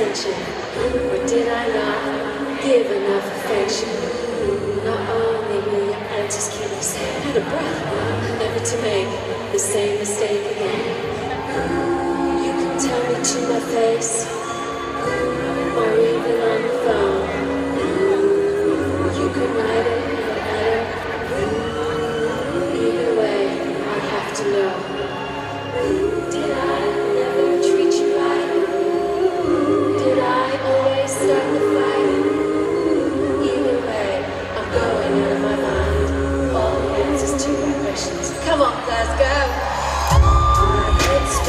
attention? Or did I not give enough affection? Not only maybe I just can't say. out of breath never to make the same mistake again. You can tell me to my face.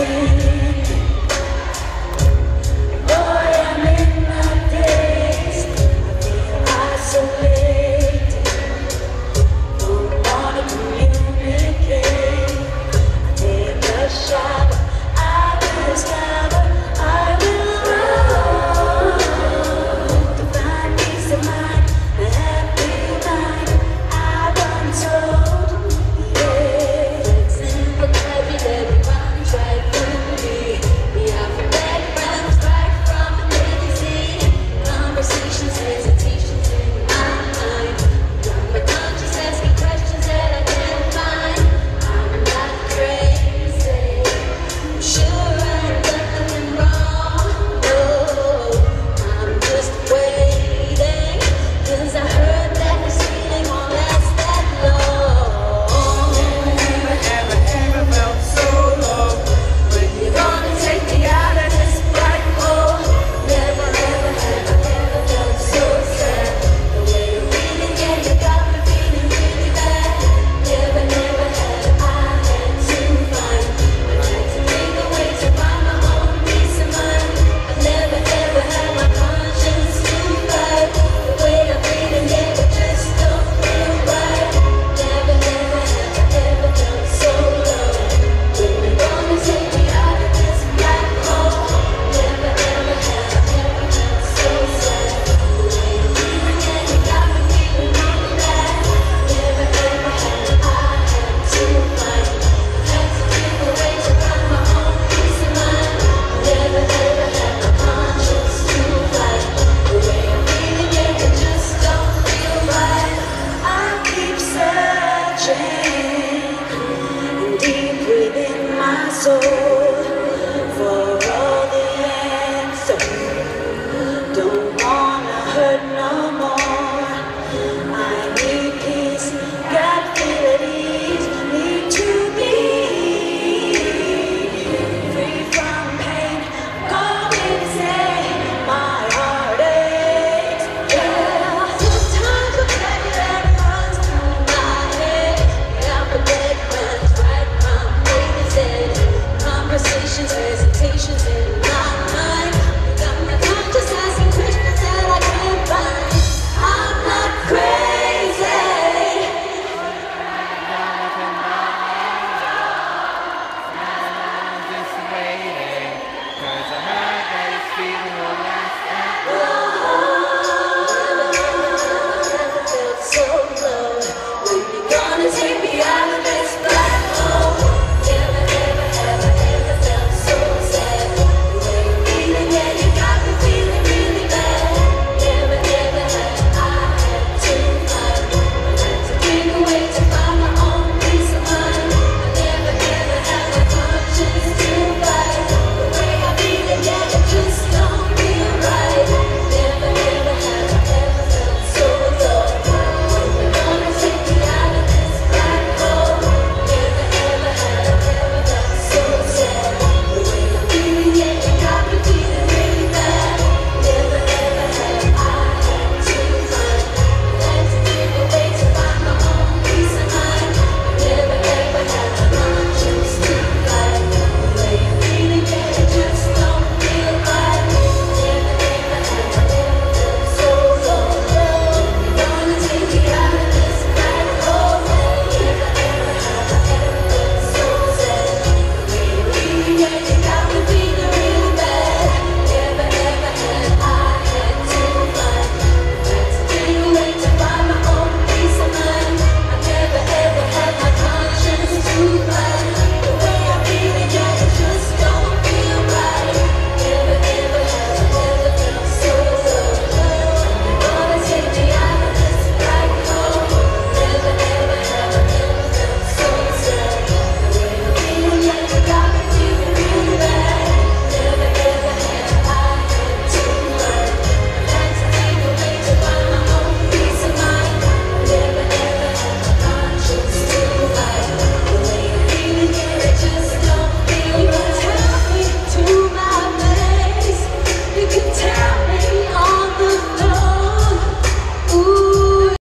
Thank you.